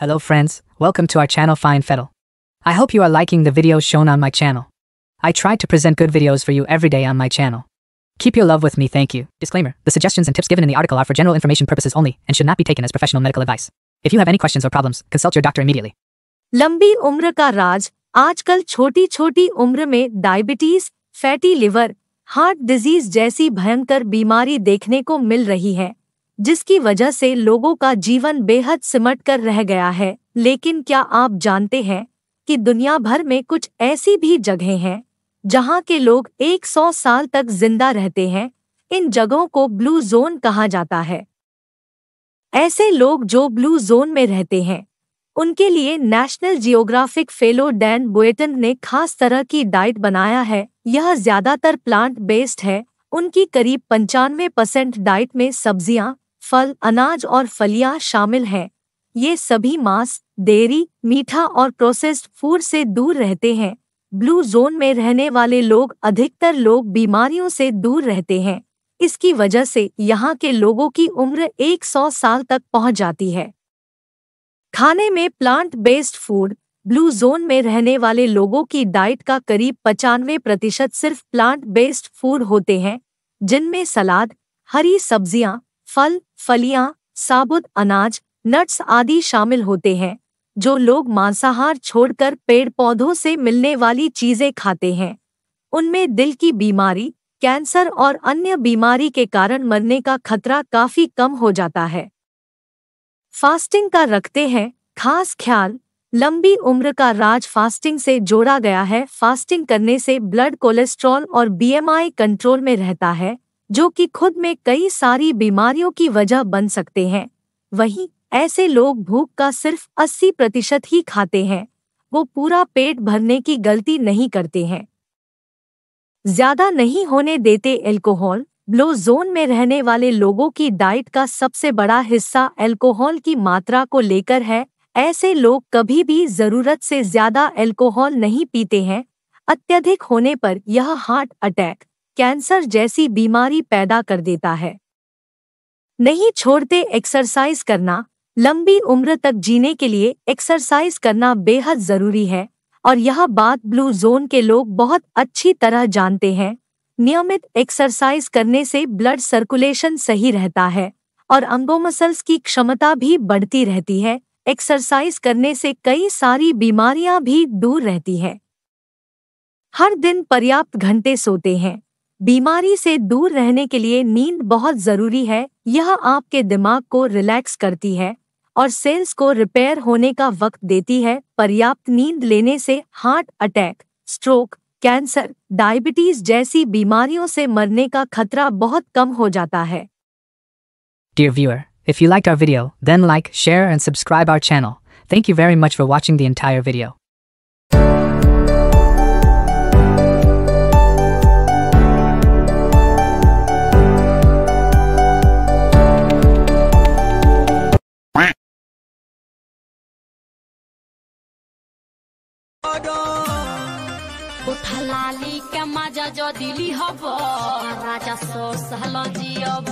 Hello friends, welcome to our channel Fine Fettle. I hope you are liking the videos shown on my channel. I try to present good videos for you every day on my channel. Keep your love with me, thank you. Disclaimer, the suggestions and tips given in the article are for general information purposes only and should not be taken as professional medical advice. If you have any questions or problems, consult your doctor immediately. लंबी उम्र का राज आजकल छोटी छोटी उम्र में diabetes fatty liver heart disease जैसी भयंकर बीमारी देखने को मिल रही है जिसकी वजह से लोगों का जीवन बेहद सिमट कर रह गया है। लेकिन क्या आप जानते हैं कि दुनिया भर में कुछ ऐसी भी जगहें हैं, जहाँ के लोग 100 साल तक ज़िंदा रहते हैं? इन जगहों को ब्लू जोन कहा जाता है। ऐसे लोग जो ब्लू जोन में रहते हैं, उनके लिए national geographic fellow Dan Buettner ने खास तरह की डाइट बनाया है। यह ज़्यादातर प्लांट बेस्ड है। उनकी करीब पंचानवे परसेंट डाइट में सब्ज़ियाँ फल, अनाज और फलियाँ शामिल हैं। ये सभी मांस, डेयरी, मीठा और प्रोसेस्ड फ़ूड से दूर रहते हैं। ब्लू जोन में रहने वाले लोग अधिकतर लोग बीमारियों से दूर रहते हैं। इसकी वजह से यहाँ के लोगों की उम्र 100 साल तक पहुँच जाती है। खाने में plant based food blue zone में रहने वाले लोगों की डाइट का करीब पचानवे प्रतिशत सिर्फ़ प्लांट बेस्ड फ़ूड होते हैं, जिनमें सलाद, हरी सब्ज़ियाँ फल, फलियाँ, साबुत अनाज, नट्स आदि शामिल होते हैं, जो लोग मांसाहार छोड़कर पेड़ पौधों से मिलने वाली चीज़ें खाते हैं। उनमें दिल की बीमारी, कैंसर और अन्य बीमारी के कारण मरने का खतरा काफ़ी कम हो जाता है। फास्टिंग का रखते हैं, खास ख्याल, लंबी उम्र का राज फास्टिंग से जोड़ा गया है। फास्टिंग करने से ब्लड कोलेस्ट्रॉल और बीएमआई कंट्रोल में रहता है जो कि खुद में कई सारी बीमारियों की वजह बन सकते हैं। वहीं, ऐसे लोग भूख का सिर्फ़ 80 प्रतिशत ही खाते हैं। वो पूरा पेट भरने की गलती नहीं करते हैं। ज़्यादा नहीं होने देते एल्कोहल ब्लो जोन में रहने वाले लोगों की डाइट का सबसे बड़ा हिस्सा एल्कोहल की मात्रा को लेकर है। ऐसे लोग कभी भी ज़रूरत से ज़्यादा एल्कोहल नहीं पीते हैं। अत्यधिक होने पर यह हार्ट अटैक कैंसर जैसी बीमारी पैदा कर देता है। नहीं छोड़ते एक्सरसाइज करना, लंबी उम्र तक जीने के लिए एक्सरसाइज करना बेहद ज़रूरी है, और यह बात ब्लू जोन के लोग बहुत अच्छी तरह जानते हैं। नियमित एक्सरसाइज करने से ब्लड सर्कुलेशन सही रहता है, और अंगो मसल्स की क्षमता भी बढ़ती रहती है। एक्सरसाइज करने से कई सारी बीमारियाँ भी दूर रहती है। हर दिन पर्याप्त घंटे सोते हैं। बीमारी से दूर रहने के लिए नींद बहुत ज़रूरी है यह आपके दिमाग को रिलैक्स करती है और सेल्स को रिपेयर होने का वक्त देती है पर्याप्त नींद लेने से heart attack stroke cancer diabetes जैसी बीमारियों से मरने का खतरा बहुत कम हो जाता है Dear viewer, if you liked our video, then like, share and subscribe our channel. Thank you very much for watching the entire video. दो के मज़ा जो दिली हब राजा सो सहलो जियब।